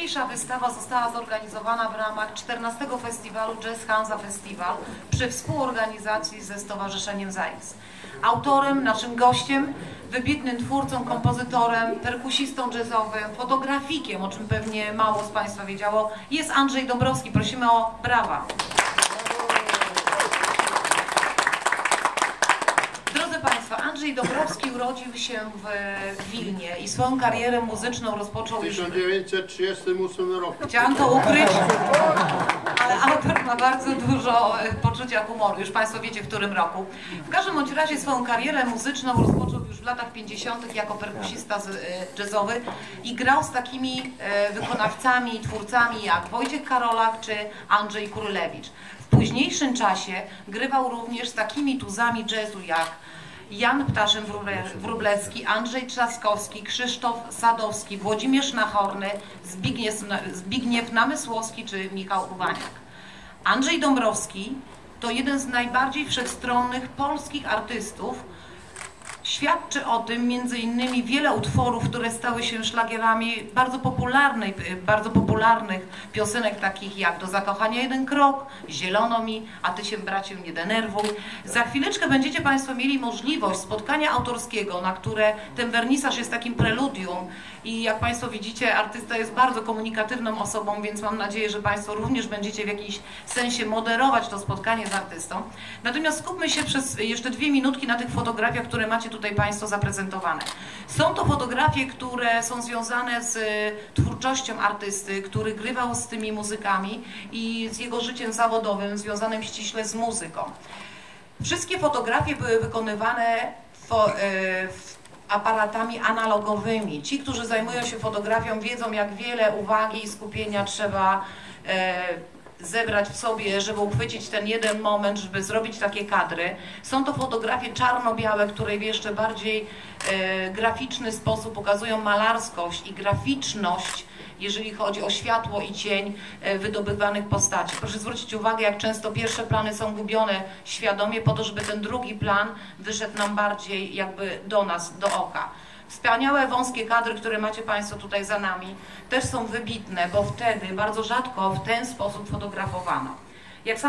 Dzisiejsza wystawa została zorganizowana w ramach 14 festiwalu Jazz Hansa Festival przy współorganizacji ze Stowarzyszeniem ZAIS. Autorem, naszym gościem, wybitnym twórcą, kompozytorem, perkusistą jazzowym, fotografikiem, o czym pewnie mało z Państwa wiedziało, jest Andrzej Dąbrowski. Prosimy o brawa. Drodzy Państwo, Andrzej Dąbrowski urodził się w Wilnie i swoją karierę muzyczną rozpoczął W już 1938 roku. Chciałam to ukryć, ale autor ma bardzo dużo e, poczucia humoru. Już Państwo wiecie, w którym roku. W każdym bądź razie swoją karierę muzyczną rozpoczął już w latach 50. jako perkusista e, jazzowy i grał z takimi e, wykonawcami i twórcami jak Wojciech Karolak czy Andrzej Kurylewicz. W późniejszym czasie grywał również z takimi tuzami jazzu jak Jan Ptaszyn Wróble- Wróblewski, Andrzej Trzaskowski, Krzysztof Sadowski, Włodzimierz Nachorny, Zbigniew, Zbigniew Namysłowski czy Michał Uwaniak. Andrzej Dąbrowski to jeden z najbardziej wszechstronnych polskich artystów. Świadczy o tym między innymi wiele utworów, które stały się szlagierami bardzo popularnej, bardzo popularnych piosenek takich jak Do zakochania jeden krok, Zielono mi, a ty się bracie nie denerwuj. Za chwileczkę będziecie Państwo mieli możliwość spotkania autorskiego, na które ten wernisaż jest takim preludium i jak Państwo widzicie, artysta jest bardzo komunikatywną osobą, więc mam nadzieję, że Państwo również będziecie w jakimś sensie moderować to spotkanie z artystą. Natomiast skupmy się przez jeszcze dwie minutki na tych fotografiach, które macie tutaj Państwo zaprezentowane. Są to fotografie, które są związane z e, twórczością artysty, który grywał z tymi muzykami i z jego życiem zawodowym, związanym ściśle z muzyką. Wszystkie fotografie były wykonywane w aparatami analogowymi. Ci, którzy zajmują się fotografią, wiedzą, jak wiele uwagi i skupienia trzeba e, zebrać w sobie, żeby uchwycić ten jeden moment, żeby zrobić takie kadry. Są to fotografie czarno-białe, które w jeszcze bardziej e, graficzny sposób pokazują malarskość i graficzność jeżeli chodzi o światło i cień e, wydobywanych postaci. Proszę zwrócić uwagę, jak często pierwsze plany są gubione świadomie po to, żeby ten drugi plan wyszedł nam bardziej jakby do nas, do oka. Wspaniałe wąskie kadry, które macie Państwo tutaj za nami, też są wybitne, bo wtedy bardzo rzadko w ten sposób fotografowano. Jak sam